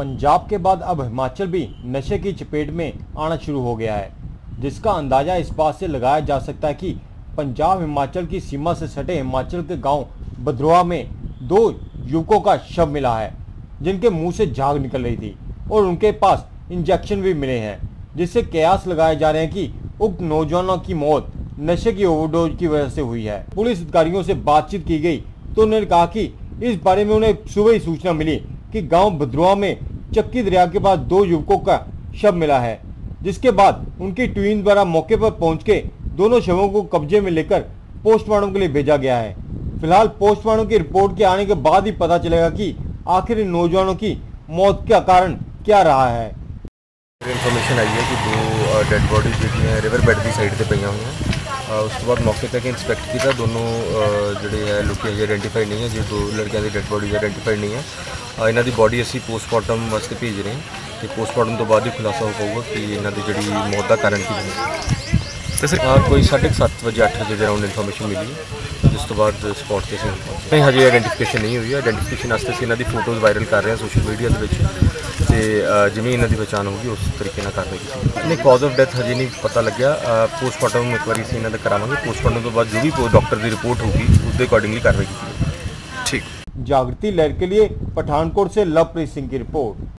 पंजाब के बाद अब हिमाचल भी नशे की चपेट में आना शुरू हो गया है, जिसका अंदाज़ा इस बात से लगाया जा सकता है कि पंजाब हिमाचल की सीमा से सटे हिमाचल के गाँव बद्रोआ में दो युवकों का शव मिला है, जिनके मुँह से झाग निकल रही थी और उनके पास इंजेक्शन भी मिले हैं, जिससे कयास लगाए जा रहे हैं कि उक्त नौजवानों की मौत नशे की ओवरडोज की वजह से हुई है। पुलिस अधिकारियों से बातचीत की गई तो उन्होंने कहा कि इस बारे में उन्हें सुबह ही सूचना मिली कि गाँव भद्रोआ में चक्की दरिया के पास दो युवकों का शव मिला है, जिसके बाद उनकी ट्वीन द्वारा मौके पर पहुँच के दोनों शवों को कब्जे में लेकर पोस्टमार्टम के लिए भेजा गया है। फ़िलहाल पोस्टमार्टम की रिपोर्ट के आने के बाद ही पता चलेगा कि आखिर इन नौजवानों की मौत का कारण क्या रहा ਹੈ ਇਨਫੋਰਮੇਸ਼ਨ ਆਈ ਹੈ ਕਿ ਦੋ ਡੈੱਡ ਬੋਡੀ ਜਿਹੜੀਆਂ ਰਿਵਰ ਬੈੱਡ ਦੀ ਸਾਈਡ ਤੇ ਪਈਆਂ ਹੋਈਆਂ। ਉਸ ਤੋਂ ਬਾਅਦ ਮੌਕੇ ਤੇ ਕਿ ਇੰਸਪੈਕਟ ਕੀਤਾ। ਦੋਨੋਂ ਜਿਹੜੇ ਹੈ ਲੋਕੀ ਅਜੇ ਆਇਡੈਂਟੀਫਾਈ ਨਹੀਂ ਹੈ। ਜੇ ਦੋ ਲੜਕਿਆਂ ਦੀ ਡੈੱਡ ਬੋਡੀ ਆਇਡੈਂਟੀਫਾਈ ਨਹੀਂ ਹੈ ਇਹਨਾਂ ਦੀ ਬੋਡੀ ਅਸੀਂ ਪੋਸਟਮਾਰਟਮ ਵਾਸਤੇ ਭੇਜ ਰਹੇ ਹਾਂ ਤੇ ਪੋਸਟਮਾਰਟਮ ਤੋਂ ਬਾਅਦ ਹੀ ਖੁਲਾਸਾ ਹੋ ਪਾਊਗਾ ਕਿ ਇਹਨਾਂ ਦੀ ਜਿਹੜੀ ਮੌਤ ਦਾ ਕਾਰਨ ਕੀ ਬਣਿਆ। ਤੇ ਸਰ ਕੋਈ 7:30 ਵਜੇ 8 ਵਜੇ ਦੇ ਅਰਾਊਂਡ ਇਨਫੋਰਮੇਸ਼ਨ ਮਿਲੀ ਜਿਸ ਤੋਂ ਬਾਅਦ ਸਪੌਟ ਤੇ ਅਸੀਂ ਨਹੀਂ ਹਜੇ ਆਇਡੈਂਟੀਫਿਕੇਸ਼ਨ ਨਹੀਂ ਹੋਈ। ਹੈ ਆਇਡੈਂਟੀਫਿਕੇਸ਼ਨ ਵਾਸਤੇ ਅਸੀਂ ਇਹਨਾਂ ਦੀ ਫੋਟੋਜ਼ ਵਾਇਰਲ ਕਰ ਰਹੇ ਹਾਂ ਸੋਸ਼ਲ ਮੀਡੀਆ ਦੇ ਵਿੱਚ। ਤੇ ਅ, ਜਿਵੇਂ ਇਹਨਾਂ ਦੀ ਪਛਾਣ ਹੋਊਗੀ ਉਸ ਤਰੀਕੇ ਨਾਲ ਕਾਰਵਾਈ ਕੀਤੀ ਨਹੀਂ ਕਾਜ਼ ਆਫ ਡੈਥ ਹਜੇ ਨਹੀਂ ਪਤਾ ਲੱਗਿਆ ਪੋਸਟਮਾਰਟਮ ਇੱਕ ਵਾਰੀ ਅਸੀਂ ਇਹਨਾਂ ਦਾ ਕਰਾਵਾਂਗੇ ਪੋਸਟਮਾਰਟਮ ਤੋਂ ਬਾਅਦ ਜੋ ਵੀ ਡਾਕਟਰ ਦੀ ਰਿਪੋਰਟ ਹੋਊਗੀ ਉਸ ਦੇ ਅਕੋਰਡਿੰਗਲੀ ਕਾਰਵਾਈ ਕੀਤੀ ਜਾਏਗੀ जागृति लहर के लिए पठानकोट से लवप्रीत सिंह की रिपोर्ट